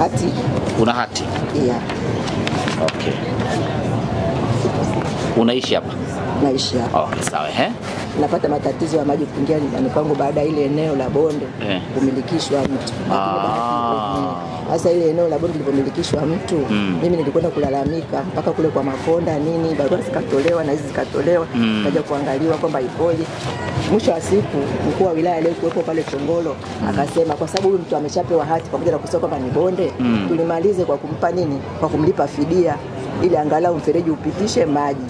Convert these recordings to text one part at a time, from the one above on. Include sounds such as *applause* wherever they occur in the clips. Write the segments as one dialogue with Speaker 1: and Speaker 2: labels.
Speaker 1: hati
Speaker 2: Una hati?
Speaker 1: Yeah.
Speaker 2: Okay. Unaishi hapa?
Speaker 1: naishi hapa.
Speaker 2: Okay, sawa. eh.
Speaker 1: Napata matatizo ya maji kuingia nyumbani kwangu baada ya ile eneo la bonde
Speaker 2: Eh.
Speaker 1: kumilikishwa mtu.
Speaker 2: Ah.
Speaker 1: Sasa ile eneo la bonde lilipomilikishwa mtu
Speaker 2: Mm.
Speaker 1: mimi nilikwenda kulalamika mpaka kule kwa Makonda nini, barua zikatolewa na hizi zikatolewa,
Speaker 2: Mm.
Speaker 1: kaja kuangaliwa kwamba ipoje. Mwisho wa siku mkuu wa wilaya leo kuwepo pale Chongolo mm. akasema kwa sababu huyu mtu ameshapewa hati pamoja na kusema kwamba ni bonde
Speaker 2: Mm.
Speaker 1: tulimalize kwa kumpa nini, kwa kumlipa fidia ili angalau mfereji upitishe maji.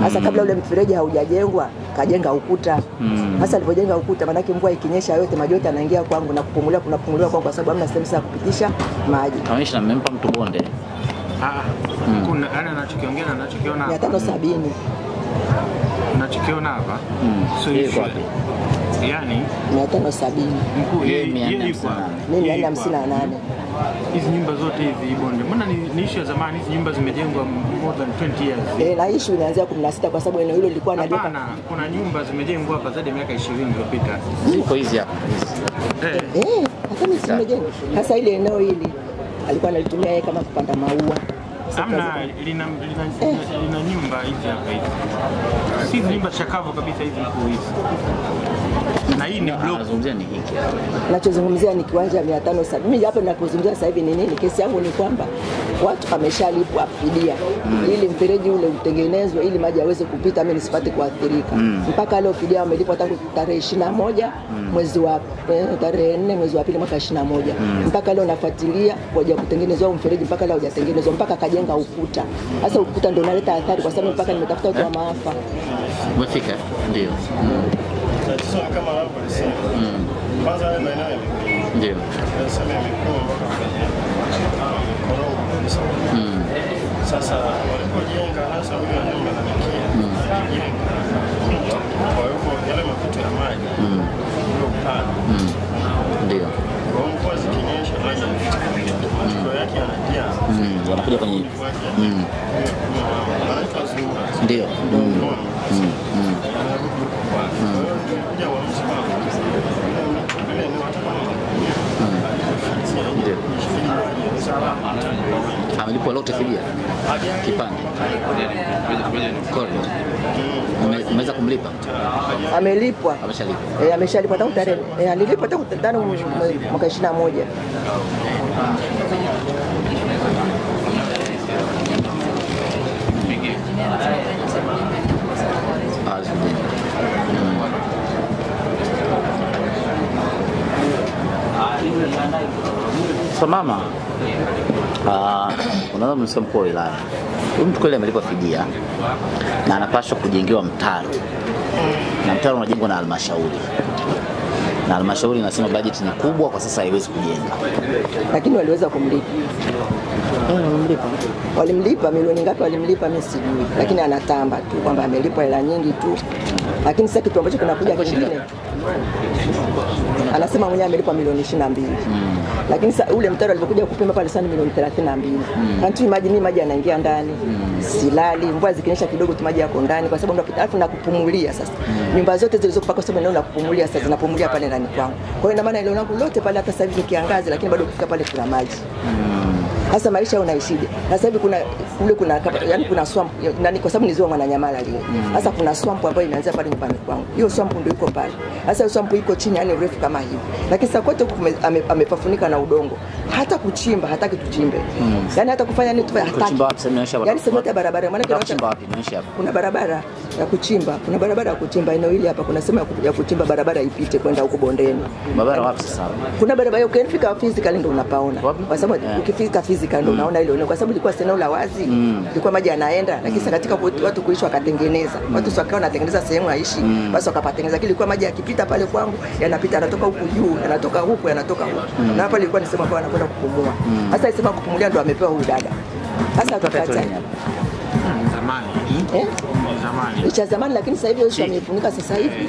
Speaker 1: hasa kabla ule mfereji haujajengwa kajenga ukuta.
Speaker 2: Mm.
Speaker 1: alivyojenga alipojenga ukuta, maanake mvua ikinyesha yote maji yote anaingia kwangu na kupumulia kunapumuliwa kwangu kwa sababu hamna sehemu za ya kupitisha maji.
Speaker 2: Kamishna, mmempa mtu bonde?
Speaker 3: Ah, kuna ana anachokiongea na anachokiona
Speaker 1: mia
Speaker 3: hapa.
Speaker 1: tano sabini
Speaker 3: Unachokiona hapa.
Speaker 2: Mm.
Speaker 3: So yani
Speaker 1: mia tano sabini mimi
Speaker 3: yuko
Speaker 1: hamsini na nane
Speaker 3: Hizi nyumba zote hizi bonde. Mbona ni, ni issue ya zamani hizi nyumba zimejengwa more than 20 years.
Speaker 1: Eh, na ishu inaanzia kumi na sita kwa sababu eneo hilo lilikuwa na duka.
Speaker 3: Hapana, kuna nyumba zimejengwa hapa zaidi ya miaka 20 iliyopita.
Speaker 2: Ziko hizi hapa.
Speaker 3: Eh,
Speaker 1: Eh, hata mimi simejenga. Sasa ile eneo hili alikuwa analitumia yeye kama kupanda maua. Amna,
Speaker 3: lina, lina, eh. lina nyumba hizi hapa hizi. Si nyumba chakavu kabisa hizi mkuu hizi. Na hii ni block.
Speaker 2: Nazungumzia ni hiki hapa.
Speaker 1: nachozungumzia ni kiwanja mia tano sabini. Mimi hapa ninapozungumzia sasa hivi ni nini? Kesi yangu ni kwamba watu wameshalipwa fidia mm. ili mfereji ule utengenezwe ili maji yaweze kupita, mimi nisipate kuathirika. mm. Mpaka leo fidia wamelipwa tangu tarehe ishirini na moja mwezi wa eh, tarehe nne mwezi wa pili mwaka ishirini na moja mpaka leo nafuatilia kuja kutengenezwa mfereji, mpaka leo hujatengenezwa, mpaka kajenga ukuta. Sasa ukuta ndio unaleta athari, kwa sababu mpaka nimetafuta watu wa maafa
Speaker 2: Umefika? Ndio. Mm.
Speaker 4: Ni kama wanavyosema.
Speaker 2: Mm.
Speaker 4: Kwanza yale maeneo yamekuwa
Speaker 2: Ndio.
Speaker 4: Nasema yamekuwa mpaka.
Speaker 2: Mm.
Speaker 4: Sasa walipojenga hasa huyo nyumba na mikia jenga, kwa hivyo yale mapito ya maji
Speaker 2: Mm.
Speaker 4: ndio upana.
Speaker 2: Mm. Ndio.
Speaker 4: Kwa mvua zikinyesha maji matokeo yake yanajaa.
Speaker 2: Mm. Wanakuja kwenye Mm. Ndio. Mm. Mm. Mm.
Speaker 4: Yanarudi huko kwanza. Kwa hiyo ndio kuja uamuzi wangu. Vile eneo hata kama
Speaker 2: Ndio. Amelipwa lote fidia kipande Umeweza kumlipa?
Speaker 1: amelipwa
Speaker 2: Ameshalipwa.
Speaker 1: e, ameshalipwa tangu tarehe e, alilipwa tangu tangu mwaka ishirini na moja.
Speaker 2: Ah, zingine. Mm. So mama, unaweza msema mkuu wa wilaya, huyu mtu kweli amelipwa fidia na anapaswa kujengewa mtaro, na mtaro unajengwa na halmashauri. Na halmashauri inasema bajeti ni kubwa, kwa sasa haiwezi kujenga.
Speaker 1: lakini waliweza kumlipa.
Speaker 2: Eh, walimlipa,
Speaker 1: Walimlipa milioni ngapi? Walimlipa mimi sijui, lakini anatamba tu kwamba amelipwa hela nyingi tu, lakini sasa kitu ambacho kinakuja kingine, anasema mwenyewe amelipwa milioni ishirini na mbili. Lakini sasa ule mtaro alipokuja kupima pale sana milioni thelathini na mbili. Can't you imagine mimi maji yanaingia ndani. Mm. silali, mvua zikinyesha kidogo tu maji yako ndani, kwa sababu alafu na kupumulia sasa. Nyumba zote zilizo kwa sababu ndio la kupumulia sasa zinapumulia pale ndani kwangu, kwa hiyo ina maana ile langu lote pale, hata sasa hivi ni kiangazi, lakini bado ukifika pale kuna maji sasa maisha unaishije? Na sasa hivi kuna kule kuna yani kuna swamp nani, kwa sababu ni ziwa Mwananyamala lile. Sasa kuna swamp ambayo inaanza pale nyumbani kwangu, hiyo swamp ndio iko pale. Sasa hiyo swamp iko chini, yani urefu kama hivi, lakini sasa kote amepafunika na udongo, hata kuchimba hataki tuchimbe, mm. yani hata kufanya nini tufanye hataki,
Speaker 2: Kuchimba wapi? Inaonyesha
Speaker 1: yani sehemu yote barabara, maana
Speaker 2: kuna kuchimba wapi? Nionyeshe hapa.
Speaker 1: kuna barabara ya kuchimba, kuna barabara ya kuchimba eneo hili hapa, kuna sema ya kuchimba barabara ipite kwenda huko bondeni
Speaker 2: Barabara wapi sasa?
Speaker 1: kuna barabara ukifika physically ndio unapaona kwa sababu
Speaker 2: ukifika
Speaker 1: ukifika physical ndo unaona ile kwa sababu ilikuwa eneo la wazi. Ilikuwa maji yanaenda lakini sasa katika watu kuishi wakatengeneza. Watu sio wanatengeneza sehemu aishi basi wakapatengeneza. Lakini ilikuwa maji yakipita pale kwangu yanapita yanatoka huku juu yanatoka huku yanatoka huku. Na hapa ilikuwa ni sema kwa anakwenda kupumua. Sasa sehemu kupumulia ndo amepewa huyu dada. Sasa tukata
Speaker 3: zamani.
Speaker 1: eh?
Speaker 3: Zamani.
Speaker 1: ni cha zamani lakini sasa hivi Yesu amefunika sasa hivi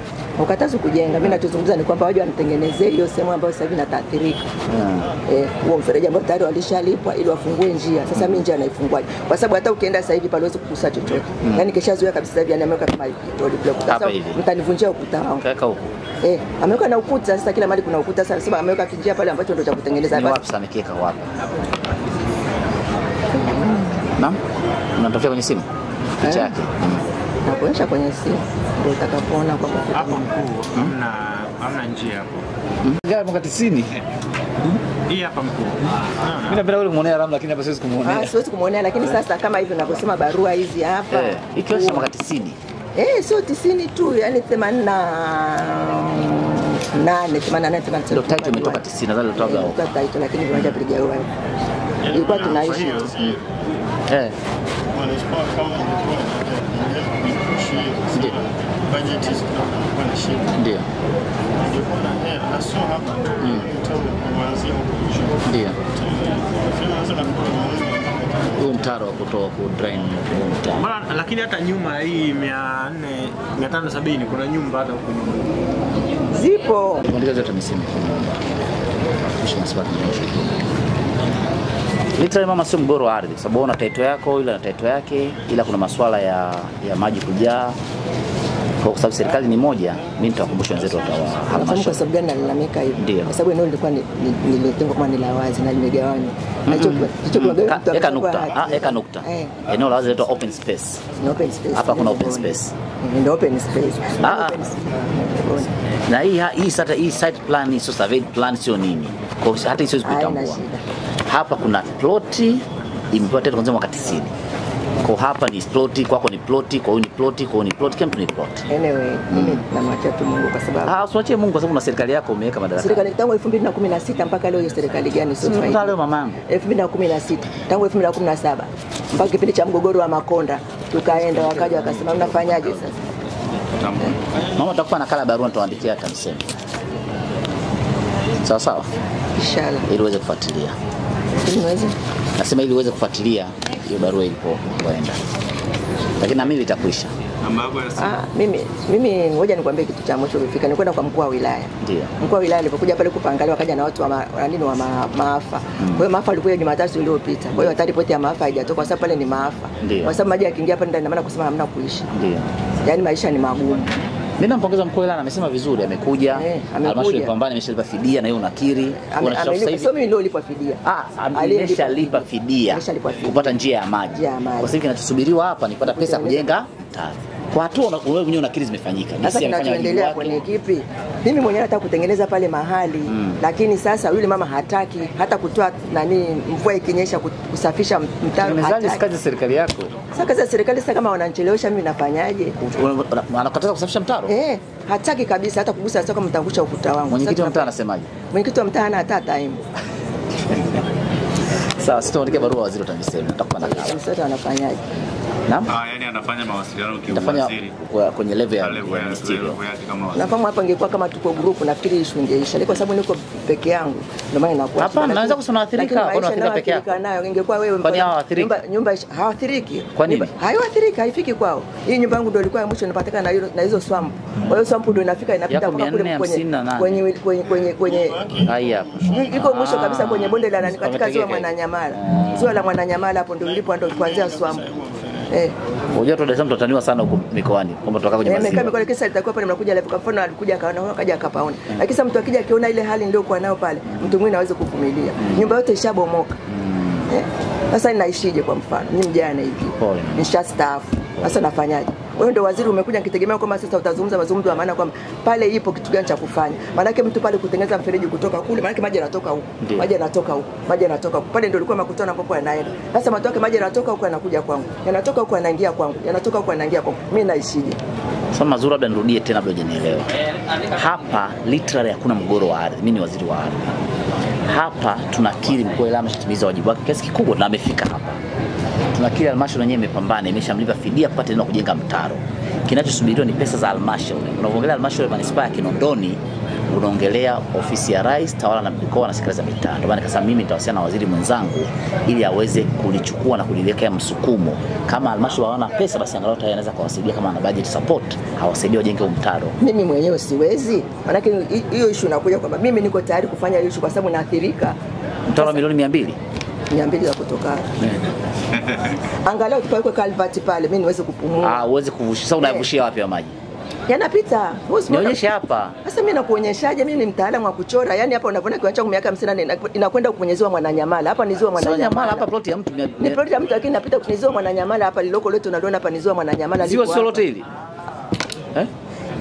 Speaker 1: ukatazi kujenga. Mimi nachozungumza ni kwamba waje wanitengenezee hiyo sehemu ambayo sasa hivi inataathirika
Speaker 2: Mm.
Speaker 1: eh, huo mfereji ambao tayari walishalipwa ili wafungue njia. Sasa mimi njia naifunguaje? Kwa sababu hata ukienda sasa hivi pale huwezi kugusa chochote. Yaani kishazuia kabisa sasa hivi yani ameweka kama road block. Sasa mtanivunjia ukuta wangu.
Speaker 2: kaka huko
Speaker 1: Eh, ameweka na ukuta sasa kila mahali kuna ukuta sasa sema ameweka kinjia pale ambacho ndio cha kutengeneza
Speaker 2: hapa.
Speaker 1: basi.
Speaker 2: wapi sasa wapi? Naam? unatafia kwenye simu? Picha
Speaker 1: Eh.
Speaker 2: yake.
Speaker 1: Na kuonyesha kwenye simu ndio utakapoona kwamba mkuu.
Speaker 3: Hapo mkuu hamna hamna njia hapo.
Speaker 2: Gari mwaka 90.
Speaker 3: Hii hapa mkuu.
Speaker 2: Mimi napenda wewe kumuonea Ramla, lakini hapa siwezi kumuonea.
Speaker 1: Ah, siwezi kumuonea, lakini sasa kama hivi unavyosema barua hizi hapa
Speaker 2: Eh, ikiwa mwaka 90.
Speaker 1: eh, sio tisini tu yani themanini na nane themanini na nane
Speaker 2: Ndio title imetoka 90 nadhani ilitoka
Speaker 1: Eh, title lakini viwanja viligawa ilikuwa
Speaker 4: Kwa
Speaker 1: tunaishi
Speaker 2: Eh.
Speaker 4: manispaa kama ingekuwa inakushia
Speaker 2: Ndio.
Speaker 4: zinakuwa na shida,
Speaker 2: Ndio.
Speaker 4: ndio na sio hapa mm. kuanzia huko juu.
Speaker 2: Ndio. Huu mtaro wa kutoa ku drain huu mtaro.
Speaker 3: Mara lakini hata nyuma hii 400 570 kuna nyumba hata huko nyuma.
Speaker 1: zipo.
Speaker 2: Literally mama sio mgoro wa ardhi sababu una title yako ila na taito yake ila kuna masuala ya, ya maji kujaa kwa sababu serikali ni moja, mimi nitawakumbusha wenzetu wa
Speaker 1: halmashauri. kwa sababu gani nalalamika hivi
Speaker 2: Ndio.
Speaker 1: kwa sababu eneo lilikuwa ni- ni- nilitengwa kama ni la wazi na limegawanywa mtu
Speaker 2: Eka nukta, ah, eka nukta.
Speaker 1: Eh,
Speaker 2: Eneo la wazi linaitwa open space.
Speaker 1: ni open space.
Speaker 2: Hapa kuna open space.
Speaker 1: ni ndio open space.
Speaker 2: Ah, ah. Na hii hii sasa hii site plan sio surveyed plan sio nini. Kwa hata
Speaker 1: isiwezi
Speaker 2: kuitambua. Hapa kuna ploti imepewa title kuanzia mwaka 90. Kwa hapa ni ploti, kwako ni ploti, kwa huyu ni ploti, kwa huyu ni ploti, kila mtu ni ploti.
Speaker 1: Anyway, mimi namwachia tu Mungu kwa sababu
Speaker 2: Ah, usiwachie Mungu kwa sababu na serikali yako umeweka madaraka.
Speaker 1: serikali tangu 2016 mpaka leo, hiyo serikali gani sio
Speaker 2: Sasa
Speaker 1: Tangu
Speaker 2: leo mamangu.
Speaker 1: 2016 tangu 2017 mpaka kipindi cha mgogoro wa Makonda, tukaenda wakaja wakasema mnafanyaje sasa?
Speaker 2: Mama utakupa nakala barua nitawaandikia TAMISEMI. Sawa sawa,
Speaker 1: Inshallah.
Speaker 2: ili uweze kufuatilia.
Speaker 1: Niweze
Speaker 2: Nasema ili uweze kufuatilia hiyo barua ilipoenda, lakini na mimi itakwisha.
Speaker 1: Ah, mimi mimi ngoja nikwambie kitu cha mwisho ulifika. Nikwenda kwa mkuu wa wilaya.
Speaker 2: Ndio.
Speaker 1: Mkuu wa wilaya alipokuja pale kupangalia wakaja na watu wa ma, wa nini wa ma, maafa. Kwa hiyo maafa alikuja Jumatatu iliyopita. Kwa hiyo hata ripoti ya maafa haijatoka kwa sababu pale ni maafa. Kwa sababu maji yakiingia pale ndani maana kusema hamna kuishi.
Speaker 2: Ndio.
Speaker 1: Yaani maisha ni magumu.
Speaker 2: Mimi nampongeza mkuu wa wilaya, amesema vizuri, amekuja
Speaker 1: Eh, amekuja.
Speaker 2: halmashauri pambani, imeshalipa fidia na yeye unakiri.
Speaker 1: Sio mimi fidia.
Speaker 2: Ah, am- fidia kupata njia ya maji. Kwa sasa kinachosubiriwa hapa ni kupata pesa ya kujenga mtaro. Kwa hatua wewe mwenyewe unakiri zimefanyika.
Speaker 1: Sasa kinachoendelea kwenye kipi? Mimi mwenyewe nataka kutengeneza pale mahali
Speaker 2: Mm.
Speaker 1: lakini sasa yule mama hataki hata kutoa nani, mvua ikinyesha kusafisha mtaro Mezani
Speaker 2: kazi ya serikali yako?
Speaker 1: Sasa kazi ya serikali sasa, kama wananichelewesha mimi nafanyaje?
Speaker 2: Anakataza kusafisha mtaro?
Speaker 1: Eh, hataki kabisa hata kugusa, sasa kama mtangusha ukuta wangu.
Speaker 2: Mwenyekiti wa mtaa anasemaje?
Speaker 1: mwenyekiti wa mtaa hana hata time. *laughs*
Speaker 2: Sawa, sisi tunaandikia barua waziri wa TAMISEMI, nitakupa nakala.
Speaker 1: Sasa wanafanyaje?
Speaker 2: Naam?
Speaker 5: Ah, yani anafanya mawasiliano
Speaker 2: Itafanya
Speaker 5: kiuwaziri
Speaker 2: kwa- kwenye level ya
Speaker 5: level
Speaker 2: ya
Speaker 5: ya
Speaker 2: ministerial.
Speaker 5: kama
Speaker 1: hapa ingekuwa kama tuko group, nafikiri issue ingeisha, Ni kwa sababu niko peke yangu ndio maana inakuwa. Hapa
Speaker 2: naweza kusema unaathirika, unaathirika peke yako?
Speaker 1: nayo ingekuwa wewe
Speaker 2: Kwani hawaathiriki?
Speaker 1: nyumba nyumba haathiriki? hawaathiriki.
Speaker 2: Kwa nini?
Speaker 1: Haiathirika, haifiki kwao. Hii nyumba yangu ndio ilikuwa ya mwisho inapatikana na hiyo na hizo swamp. Kwa hiyo swamp ndio inafika inapita
Speaker 2: kwa
Speaker 1: mpaka kule
Speaker 2: 458.
Speaker 1: kwenye kwenye kwenye kwenye
Speaker 2: Hai hapa.
Speaker 1: iko mwisho kabisa kwenye bonde la nani katika ziwa. Mwananyamala. Ziwa la Mwananyamala hapo ndio lilipo ndio kuanzia swamp. Eh.
Speaker 2: Unajua tu Dar es Salaam tutaniwa sana huko mikoani kwamba tutakaa kwenye
Speaker 1: Eh,
Speaker 2: Nimekaa
Speaker 1: mikoani kisa litakuwa pale mnakuja kwa mfano alikuja akaona akaja akapaona. Lakini sasa mtu akija akiona ile hali niliyokuwa nayo pale, mtu mwingine hawezi kuvumilia. Nyumba yote ishabomoka. Eh, Sasa ninaishije kwa mfano? Mimi mjane hivi.
Speaker 2: Pole.
Speaker 1: Nishastaafu. Sasa nafanyaje? Wewe ndio waziri umekuja nikitegemea kwamba sasa utazungumza mazungumzo ya maana kwamba pale ipo kitu gani cha kufanya. Maanake mtu pale kutengeneza mfereji kutoka kule, maanake maji yanatoka huko. Maji yanatoka huko. Maji yanatoka huko. Pale ndio ilikuwa makutano ambapo yanaenda. Sasa matoke maji yanatoka huko yanakuja kwangu. Yanatoka huko yanaingia kwangu. Yanatoka huko yanaingia kwangu. Mimi naishije?
Speaker 2: Sasa mazuri, labda nirudie tena, labda hujanielewa. Hapa literally hakuna mgogoro wa ardhi. Mimi ni waziri wa ardhi. Hapa tunakiri mkuu wa wilaya ameshatimiza wajibu wake kiasi kikubwa na amefika hapa. Tunakiri halmashauri yenyewe imepambana, imeshamlipa fidia kupata eneo kujenga mtaro. Kinachosubiriwa ni pesa za halmashauri. Unapoongelea halmashauri ya manispaa ya Kinondoni, unaongelea ofisi ya rais, tawala na mikoa na serikali za mitaa. Ndio maana nikasema mimi nitawasiliana na waziri mwenzangu ili aweze kulichukua na kuliwekea msukumo. Kama halmashauri hawana pesa, basi angalau tayari anaweza kuwasaidia, kama ana budget support, awasaidie wajenge mtaro.
Speaker 1: mimi mwenyewe siwezi, maanake hiyo ishu inakuja kwamba mimi niko tayari kufanya hiyo ishu kwa sababu naathirika
Speaker 2: Mtaro milioni mia mbili
Speaker 1: mia mbili za kutoka *laughs* angalau tukawekwe kalvati pale, mimi niweze kupumua.
Speaker 2: ah, uweze kuvushia. Sasa unavushia wapi ya maji?
Speaker 1: Yanapita
Speaker 2: Nionyeshe hapa.
Speaker 1: Sasa mimi nakuonyeshaje? Mimi ni mtaalamu wa kuchora. Yaani hapa unavyoona kiwanja changu miaka 54 inakwenda kwenye ziwa Mwananyamala. Hapa ni ziwa Mwananyamala.
Speaker 2: hapa, plot ya mtu
Speaker 1: Ni plot ya mtu lakini napita kwenye ziwa Mwananyamala hapa liloko letu unaliona hapa ni ziwa Mwananyamala.
Speaker 2: ziwa sio lote hili eh?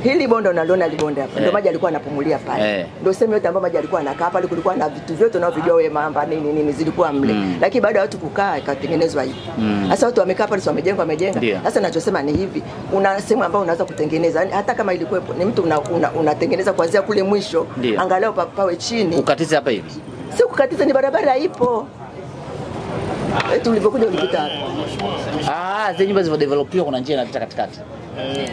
Speaker 1: Hili bonde unaliona hili bonde hapa. Ndio
Speaker 2: Eh.
Speaker 1: maji alikuwa anapumulia pale.
Speaker 2: Eh.
Speaker 1: Ndio sehemu yote ambayo maji alikuwa anakaa pale kulikuwa na vitu vyote unavyojua wewe mamba nini nini zilikuwa mle.
Speaker 2: Mm.
Speaker 1: Lakini baada ya watu kukaa ikatengenezwa hivi.
Speaker 2: Mm.
Speaker 1: Sasa watu wamekaa pale, sio wamejenga wamejenga. Sasa ninachosema ni hivi, una sehemu ambayo unaweza kutengeneza. Yaani hata kama ilikuwepo ni mtu unatengeneza una, kuanzia kule mwisho angalau pawe chini.
Speaker 2: ukatize hapa hivi
Speaker 1: si kukatiza, ni barabara ipo. Eh, Tulivyokuja ulipita hapa.
Speaker 2: ah, zile nyumba zilivyodevelopiwa kuna njia inapita katikati
Speaker 4: Eh,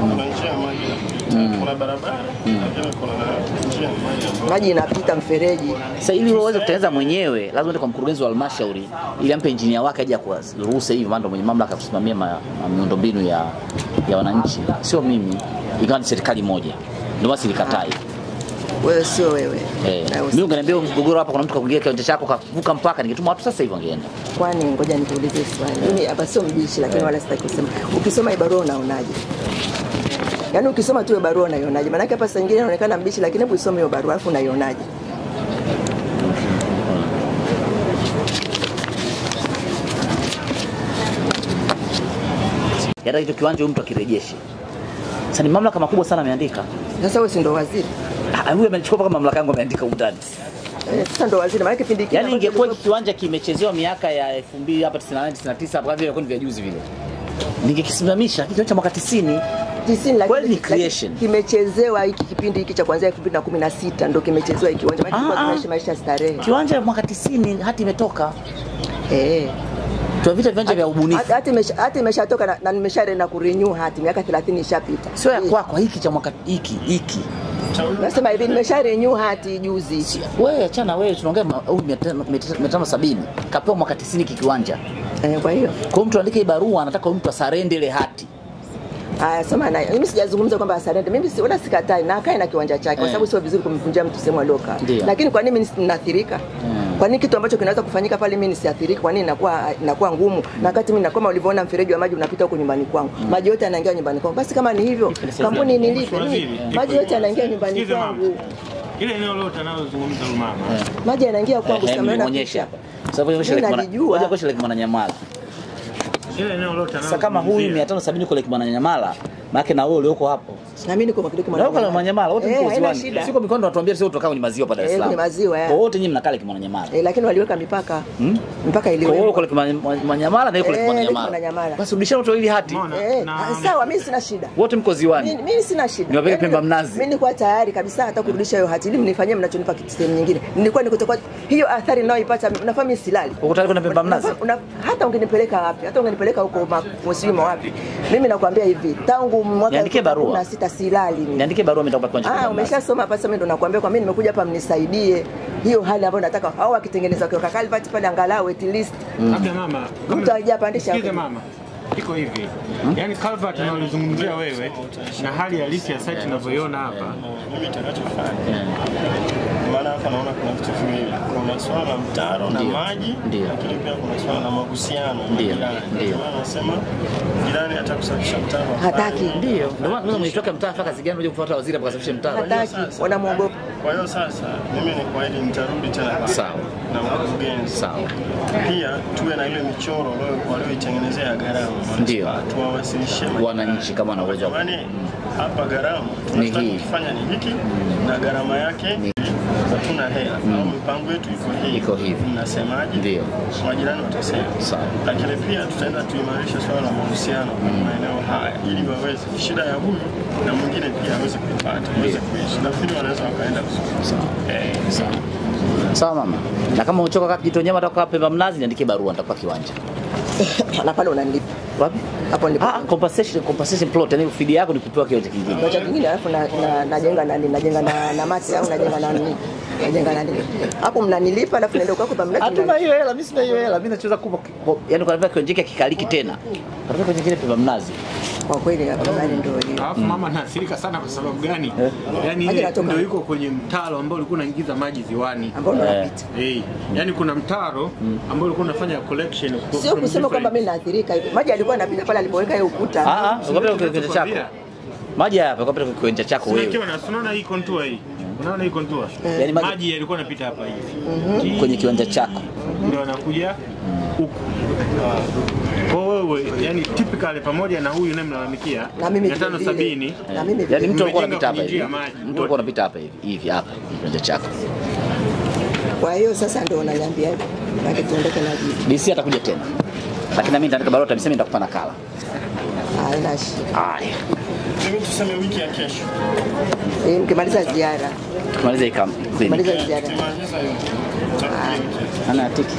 Speaker 4: kuna njia ya maji inapita, kuna barabara, ya maji
Speaker 1: inapita mfereji.
Speaker 2: Sasa ili uweze kutengeneza mwenyewe lazima uende kwa mkurugenzi wa halmashauri ili ampe injinia wake aje kuruhusa hivi, maana mwenye mamlaka ya kusimamia ma- ma- miundombinu ya, ya wananchi, sio mimi, ikawa ni serikali moja, ndio basi nilikatai.
Speaker 1: Wewe sio wewe.
Speaker 2: Hey.
Speaker 1: Na
Speaker 2: mimi ungeniambia mgogoro hapa, kuna mtu kakuingia kiwanja chako kavuka mpaka, ningetuma watu sasa hivi wangeenda.
Speaker 1: Kwani ngoja nikuulize swali. Mimi hapa sio mbishi, lakini wala sitaki kusema. Ukisoma ibarua unaonaje? Yaani ukisoma tu hiyo barua unaionaje? Maana hapa saa nyingine inaonekana mbichi, lakini hebu isome hiyo barua alafu unaionaje?
Speaker 2: Hata hicho kiwanja mtu akirejeshe. Sasa ni mamlaka makubwa sana ameandika.
Speaker 1: Sasa wewe si ndo waziri?
Speaker 2: Ah, huyu amechukua mpaka mamlaka yangu ameandika undani.
Speaker 1: Eh, sasa ndo waziri. Maana kipindi kile
Speaker 2: Yaani ingekuwa kiwanja kimechezewa miaka ya 2000 hapa 98 99 hapa vile vya juzi vile. Ningekisimamisha kitu cha mwaka 90
Speaker 1: tisini
Speaker 2: Kweli ni creation.
Speaker 1: kimechezewa hiki kipindi hiki cha kuanzia 2016 ndo kimechezewa hiki kiwanja. Maana
Speaker 2: Ah, ah.
Speaker 1: maisha starehe.
Speaker 2: kiwanja mwaka 90 hati imetoka.
Speaker 1: Eh.
Speaker 2: Tunavita viwanja vya ubunifu.
Speaker 1: Hati- Hati imesha- hati imeshatoka na, na nimeshaenda kurenew hati miaka 30 ishapita.
Speaker 2: Sio ya
Speaker 1: Eh,
Speaker 2: kwako, hiki cha mwaka hiki hiki.
Speaker 1: Nasema hivi nimesha renew hati juzi.
Speaker 2: Wewe achana wewe, tunaongea ma- huyu 570 kapewa mwaka 90 hiki kiwanja.
Speaker 1: Eh, kwa hiyo
Speaker 2: Kwa mtu andike barua, anataka mtu asarende ile hati.
Speaker 1: Aya, sema naye. Mimi sijazungumza kwamba asarende. Mimi si wala sikatai na akae na kiwanja chake kwa
Speaker 2: Eh.
Speaker 1: sababu sio vizuri kumvunjia mtu sehemu aliokaa. Lakini kwa nini mimi ninaathirika? Kwa nini kitu ambacho kinaweza kufanyika pale mimi nisiathirike? Kwa nini inakuwa inakuwa ngumu? Na wakati mimi nakoma, ulivyoona mfereji wa maji unapita huko nyumbani kwangu. Maji yote yanaingia nyumbani kwangu. Basi kama ni hivyo, kampuni nilipe. Maji yote yanaingia nyumbani kwangu.
Speaker 3: Ile eneo lote analozungumza huyu mama
Speaker 1: Maji yanaingia kwangu.
Speaker 2: Eh, nimeonyesha hapa. Kama huyu
Speaker 3: analozungumzia.
Speaker 2: 570 uko Lake mwananyamala, maana na wewe ulioko hapo.
Speaker 1: Na mimi niko makidiki
Speaker 2: Na uko mwananyamala, wote
Speaker 1: Eh,
Speaker 2: mko ziwani. Siko mikondo watuambia sio tutakao kwenye maziwa pa Dar es
Speaker 1: Eh,
Speaker 2: Salaam.
Speaker 1: kwenye maziwa, ya.
Speaker 2: Kwa wote nyinyi mnakaa kwa Manyamala.
Speaker 1: Eh, lakini waliweka mipaka.
Speaker 2: Mipaka
Speaker 1: Mpaka Wewe
Speaker 2: uko kwa Manyamala na yuko kwa
Speaker 1: Manyamala.
Speaker 2: Basi rudisha wote wawili hati.
Speaker 1: Eh, ah, sawa, mimi sina shida.
Speaker 2: Wote mko ziwani.
Speaker 1: Mimi sina shida.
Speaker 2: Niwapeke
Speaker 1: Yaani,
Speaker 2: Pemba mnazi.
Speaker 1: Mimi niko tayari kabisa hata kurudisha hiyo hati ili mnifanyie mnachonipa kitu sehemu nyingine. Nilikuwa niko kwa hiyo athari ninayoipata nafahamu mimi silali.
Speaker 2: Uko tayari kwenda Pemba mnazi?
Speaker 1: Hata ungenipeleka wapi? Hata ungenipeleka huko Musima wapi? Mimi nakwambia hivi, tangu mwaka
Speaker 2: niandike barua.
Speaker 1: 2016 silali mimi.
Speaker 2: Niandike barua mitakupa kiwanja cha
Speaker 1: Ah, umeshasoma hapa sasa mimi ndo nakwambia kwa mimi nimekuja hapa mnisaidie. Hiyo hali ambayo nataka hao wakitengeneza kwa kalvati pale angalau at least
Speaker 3: Labda mama,
Speaker 1: Mtu hajapandisha Sikize
Speaker 3: mama, iko hivi. Yaani culvert unalizungumzia wewe na hali halisi ya site unavyoiona hapa
Speaker 4: hapa naona kuna vitu viwili kuna swala la mtaro na maji
Speaker 2: Ndio.
Speaker 4: lakini pia kuna swala la mahusiano na
Speaker 2: Ndio.
Speaker 4: jirani
Speaker 2: Ndio.
Speaker 4: Anasema jirani atakusafisha mtaro
Speaker 1: hataki.
Speaker 2: Ndio. Ndio maana mimi mlitoka mtaa faka Zigani, gani unajua kufuata waziri hapa kasafishe mtaro.
Speaker 1: Hataki, wanamwogopa.
Speaker 4: kwa hiyo sasa mimi ni kwaidi nitarudi tena kwa-
Speaker 2: Sawa.
Speaker 4: na mkurugenzi
Speaker 2: Sawa.
Speaker 4: pia tuwe na ile michoro walio- walioitengenezea gharama
Speaker 2: Ndio.
Speaker 4: tuwawasilishe
Speaker 2: Wananchi kama wana uwezo
Speaker 4: hapa gharama tunataka kufanya ni hiki na gharama yake hatuna hela mm. au mipango yetu iko hivi,
Speaker 2: Iko hivi.
Speaker 4: mnasemaje?
Speaker 2: Ndio.
Speaker 4: Majirani watasema
Speaker 2: Sawa.
Speaker 4: lakini pia tutaenda tuimarishe swala la mahusiano mm. maeneo haya ili waweze shida ya huyu na mwingine pia aweze kuipata aweze kuishi. Nafikiri wanaweza wakaenda vizuri.
Speaker 2: Sawa.
Speaker 4: Eh,
Speaker 2: Sawa. Sawa mama. Na kama uchoka kaka kijitonyama utakaa Pemba mnazi niandikie barua nitakupa kiwanja. *coughs*
Speaker 1: na pale unanilipa.
Speaker 2: Wapi?
Speaker 1: Hapo ndipo
Speaker 2: Ah, compensation compensation plot, yani fidia yako ni kupewa kiwanja kingine.
Speaker 1: kiwanja kingine, alafu na, na, najenga nani, najenga na, na mati au najenga na nini, najenga na nini hapo, mnanilipa alafu naenda kwako pamlaki
Speaker 2: Hatuna hiyo hela, mimi sina hiyo hela. Mimi nacheza kupa yani kwa sababu kiwanja kikaliki tena. Kwa sababu kiwanja kingine pemba mnazi.
Speaker 1: Kwa kweli, habari ndio hiyo.
Speaker 3: Alafu mama anaathirika sana kwa sababu gani? Yaani
Speaker 1: Maji
Speaker 3: ile ndio yuko kwenye mtaro ambao ulikuwa unaingiza maji ziwani.
Speaker 1: ambao
Speaker 2: Eh.
Speaker 1: napita.
Speaker 3: Eh, yaani kuna mtaro ambao ulikuwa unafanya collection
Speaker 1: Sio kusema kwamba mimi naathirika hivi. Maji alikuwa anapita pale alipoweka hiyo ukuta.
Speaker 2: Ah ah, kwa kiwanja chako. Maji hapa, kwa pale kwenye chako wewe.
Speaker 3: Unaona hii contour hii? Unaona hii contour?
Speaker 2: Yaani maji
Speaker 3: Maji yalikuwa yanapita hapa hivi.
Speaker 2: kwenye kiwanja chako.
Speaker 3: Ndio anakuja huku. Kwa wewe, yani typically pamoja na huyu unayemlalamikia
Speaker 1: Na mimi
Speaker 3: 570
Speaker 1: Na mimi
Speaker 2: Yaani mtu alikuwa anapita hapa hivi. Mtu alikuwa anapita hapa hivi, hivi hapa kiwanja chako.
Speaker 1: Kwa hiyo sasa ndio unaniambia hivi. Baki tuondoke na jibu.
Speaker 2: DC atakuja tena. Lakini na mimi nitaandika barua tabisema nitakupa nakala.
Speaker 1: Haina shida.
Speaker 2: Haya.
Speaker 4: Mimi tuseme wiki ya kesho.
Speaker 1: Eh, mkimaliza ziara.
Speaker 2: Tukimaliza ikamaliza ziara.
Speaker 1: Maliza ziara.
Speaker 4: Tukimaliza hiyo. Tutakuja wiki.
Speaker 2: Ana tiki.